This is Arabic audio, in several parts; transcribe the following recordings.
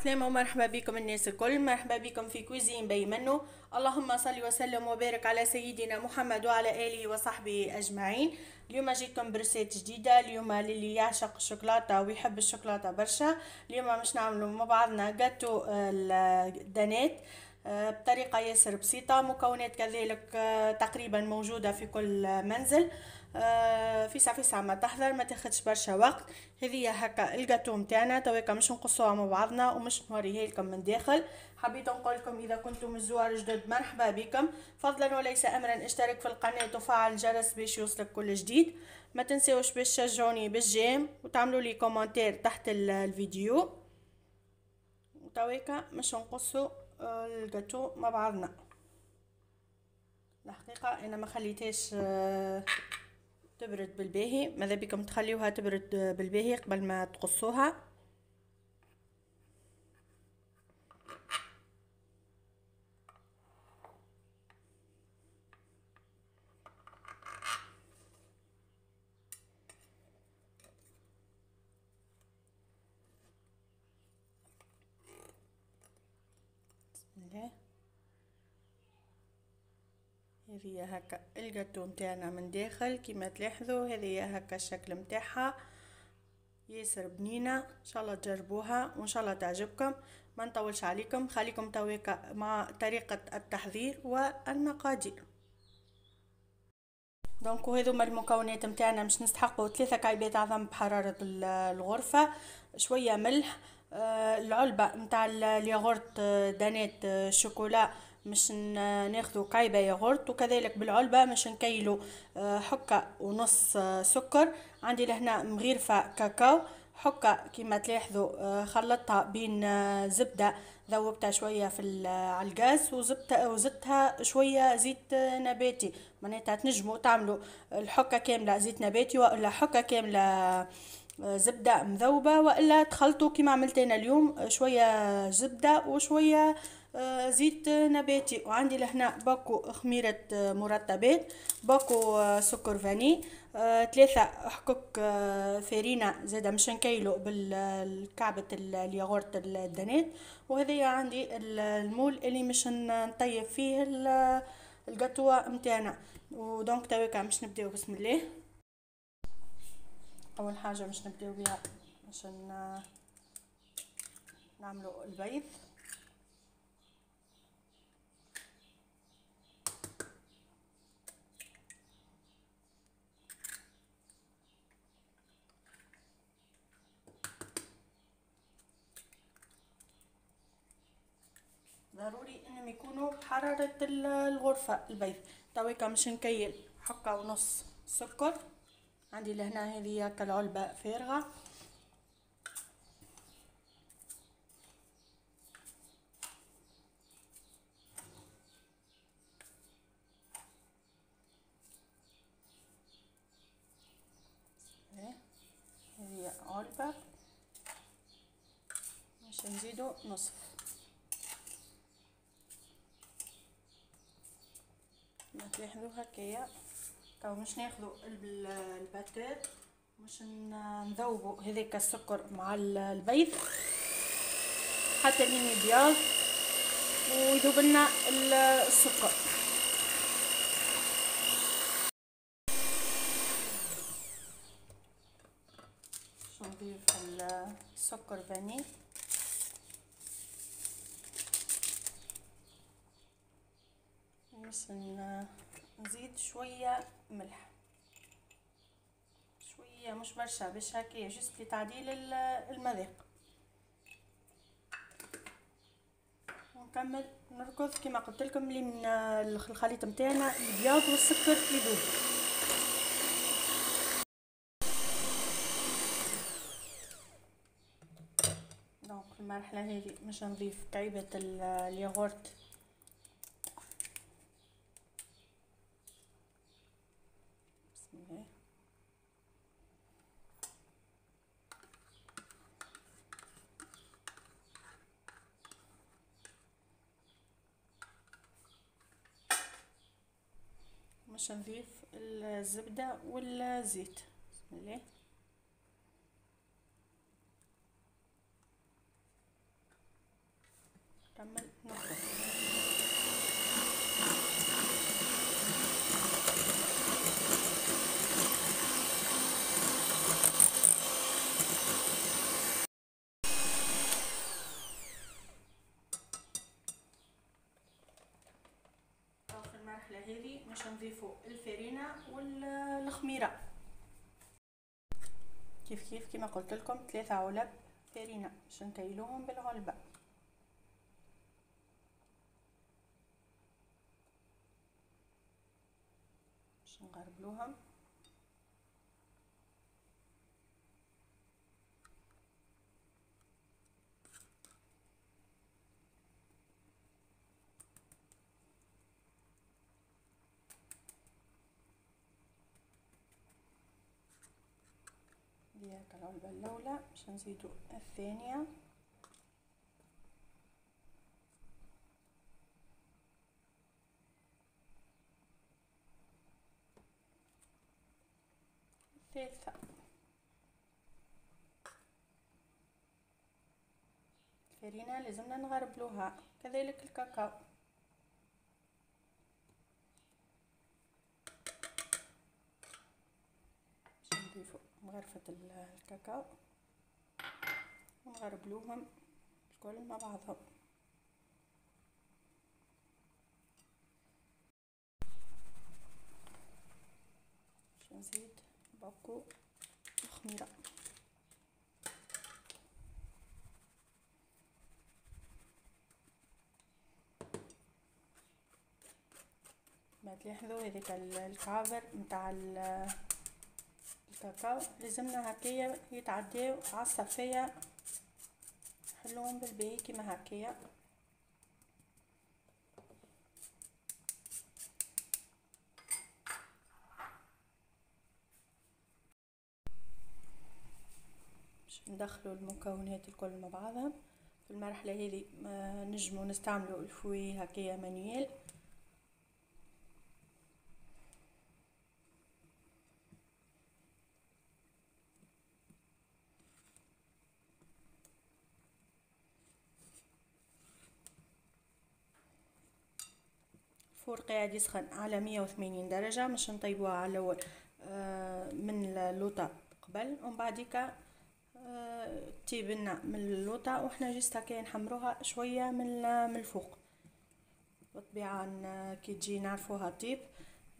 السلامة ومرحبا بكم الناس الكل. مرحبا بكم في كويزين بي منو اللهم صل وسلم وبارك على سيدنا محمد وعلى آله وصحبه أجمعين. اليوم جيتكم برسات جديدة. اليوم للي يعشق الشوكولاتة ويحب الشوكولاتة برشا. اليوم مش نعملوا مع بعضنا جاتو الدانات آه، بطريقة ياسر بسيطة. مكونات كذلك آه، تقريبا موجودة في كل منزل. آه، فيسع فيسع ما تحضر ما تاخدش برشا وقت. هذه هكا الجاتو نتاعنا تويكا مش نقصوها مع بعضنا ومش نوريها لكم من داخل. حبيت نقول لكم إذا كنتم الزوار جدد مرحبا بكم. فضلا وليس امرا اشترك في القناة وفعل الجرس باش يوصلك كل جديد. ما تنساوش باش تشجعوني بال j'aime وتعملوا لي commentaire تحت الفيديو. وتويكا مش نقصوا الجاتو مع بعضنا. الحقيقة أنا ما خليتهاش آه، تبرد بالباهي. ماذا بكم تخليوها تبرد بالباهي قبل ما تقصوها بسم الله هذه هكا الجاتو نتاعنا من داخل كيما تلاحظوا هذه هكا الشكل نتاعها. ياسر بنينة إن شاء الله تجربوها وإن شاء الله تعجبكم. ما نطولش عليكم خليكم تويكا مع طريقة التحضير والمقادير. donc هذوما المكونات نتاعنا باش نستحقوا ثلاثة كعبات عظم بحرارة الغرفة. شوية ملح آه، العلبة نتاع الياغورت آه، Danette آه، شوكولا مش ناخذ كعبة ياغورت وكذلك بالعلبة مش نكيلو حكة ونص سكر. عندي لهنا مغيرفة كاكاو حكة كما تلاحظوا خلطتها بين زبدة ذوبتها شوية في على الغاز وزبتها وزدتها شوية زيت نباتي. معناتها تنجموا تعملوا الحكة كاملة زيت نباتي ولا حكة كاملة زبدة مذوبة وإلا تخلطوا كما عملت أنا اليوم شوية زبدة وشوية آه، زيت نباتي. وعندي لهنا باكو خميرة مرطبات باكو آه، سكر vanillé آه، ثلاثة حكوك فارينة زادة مش نكيلو بالكعبة ال yaourt ال Danette وهذه عندي ال moule اللي مش نطيب فيه القطوة متاعنا. و donc تويكا مش نبداو. بسم الله. أول حاجة باش نبداو بها عشان نعملو البيض. ضروري انهم يكونوا بحرارة الغرفة البيض تويكا مش نكيل حقة ونص. سكر؟ عندي لهنا هذه هكا العلبة فارغة. هذه علبة. باش نزيدو نصف. تلاحظوا هكايا تو مش ناخذوا ال batteur مش نذوبوا هذاك السكر مع البيض. حتى لين يبيض ويذوب لنا السكر. نضيف السكر فاني. نزيد شوية ملح. شوية مش برشا باش هكايا جست لتعديل المذاق. ونكمل نركض كما قلت لكم اللي من الخليط نتاعنا البياض والسكر يذوب دونك المرحلة هذه مش نضيف كعيبه الياغورت. باش نضيف الزبدة والزيت. بسم الله باش نضيفو الفرينة والخميرة. كيف كيف كما قلت لكم ثلاثة علب فرينة باش نكيلوهم بالعلبة. باش نغربلوهم. ديالك العلبة الأولى. باش نزيدو الثانية. الثالثة. الفرينة لازمنا نغربلوها. كذلك الكاكاو. مغرفة الكاكاو ونغربلوهم الكل مع بعضهم. باش نزيد باكو الخميرة ما تلاحظوا هذيك الكعبر متاع الكاكاو لازمنا هكايا يتعداو على الصفية. حلوهم بالباهي كيما هكايا. باش ندخلوا المكونات الكل مع بعضها في المرحلة هذه نجمو نستعملوا الفوي هكايا مانييل. الفور قاعد يسخن على مية وثمانين درجة باش نطيبوها على الأول آه، من اللوطة قبل. ومن بعديكا تطيب لنا من اللوطة وحنا جيست هكا نحمروها شوية من من الفوق. بالطبيعة كي تجي نعرفوها طيب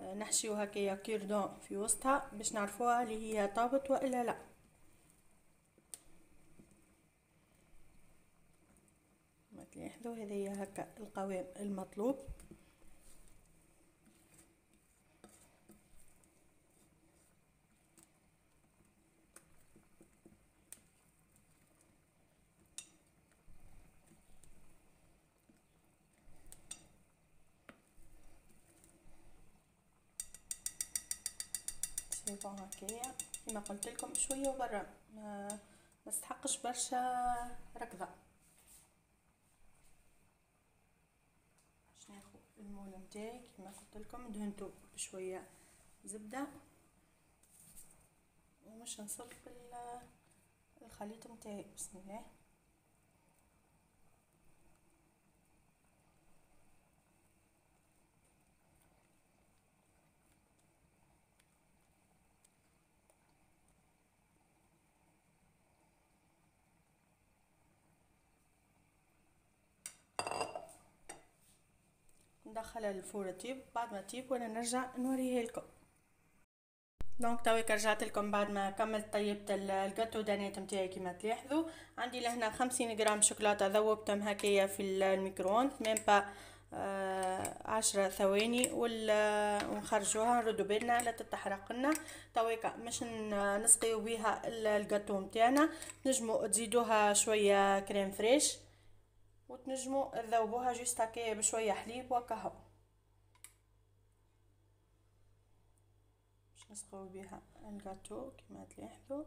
آه، نحشيو هكايا كيردون في وسطها باش نعرفوها اللي هي طابت وإلا لا. ما تلاحظوا هذه هكا القوام المطلوب. سيبون هكايا كما قلت لكم شوية وبرا. ما مستحقش برشا ركضة. باش ناخذ المول نتاعي كما قلت لكم دهنتو بشوية زبدة. ومش نصب الخليط نتاعي. بسم الله. ندخلها لل four يطيب بعد ما تطيب وأنا نرجع نوريها لكم. donc تويك رجعت لكم بعد ما كملت طيبت ال gâteau Danette نتاعي كيما تلاحظوا. عندي لهنا خمسين غرام شوكولاتة ذوبتهم هكايا في ال micro-ondes même pas آه عشرة ثواني. ونخرجوها نردو بالنا لا تتحرق لنا. تويكا مش نسقيو بيها الجاتو نتاعنا نجمو تزيدوها شوية crème fraîche. وتنجموا تذوبوها جوست هكايا بشوية حليب وكهو باش نسقيو بها الجاتو كما تلاحظوا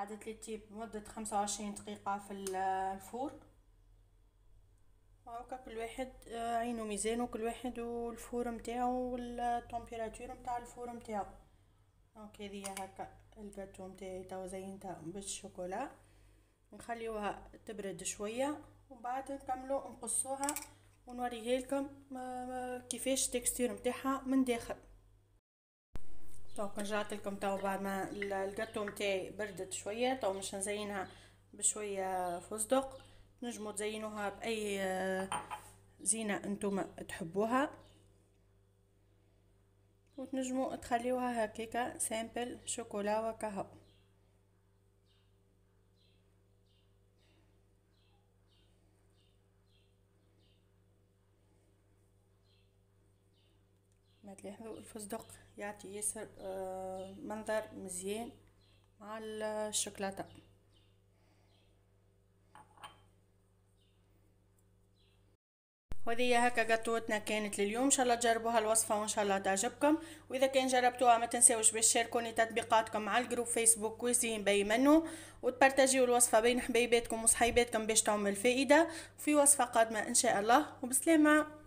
قعدت لي مدة خمسة وعشرين دقيقة في ال four. هاكا كل واحد آه، عينو ميزانو كل واحد وال four متاعو وال température متاع ال four متاعو. OK ذي هكا الجاتو متاعي توا زينتها بالشوكولا. نخليوها تبرد شوية وبعد نكملو نقصوها ونوريه لكم كيفاش texture متاعها من داخل. تو رجعت لكم تو بعد ما الجاتو متاعي بردت شوية تو مش نزينها بشوية فستق. نجمو تزينوها بأي زينة أنتم تحبوها. وتنجمو تخليوها هكاكا simple chocolat وكهو. تلاحظوا الفستق يعطي ياسر آه، منظر مزيان مع الشوكولاتة. وهذه هكا قطوتنا كانت لليوم. إن شاء الله تجربوا هالوصفه وإن شاء الله تعجبكم. وإذا كان جربتوها ما تنساوش باش تشاركوني تطبيقاتكم على ال groupe Facebook Cuisine by منو وتبارتاجيو الوصفة بين حبيباتكم وصحيباتكم باش تعمل فائده وفي وصفة قادمة إن شاء الله. وبسلامة.